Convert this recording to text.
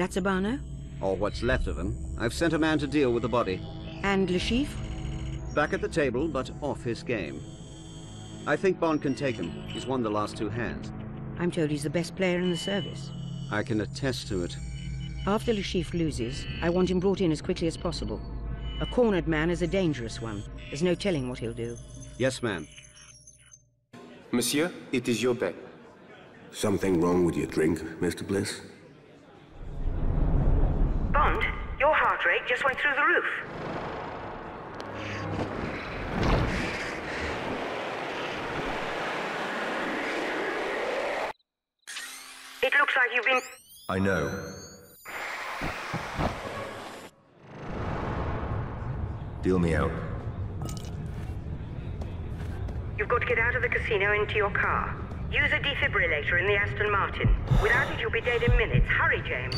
That's Obanno? Or what's left of him. I've sent a man to deal with the body. And Le Chiffre? Back at the table, but off his game. I think Bond can take him. He's won the last two hands. I'm told he's the best player in the service. I can attest to it. After Le Chiffre loses, I want him brought in as quickly as possible. A cornered man is a dangerous one. There's no telling what he'll do. Yes, ma'am. Monsieur, it is your bet. Something wrong with your drink, Mr. Bliss? Bond, your heart rate just went through the roof. It looks like you've been... I know. Deal me out. You've got to get out of the casino into your car. Use a defibrillator in the Aston Martin. Without it, you'll be dead in minutes. Hurry, James.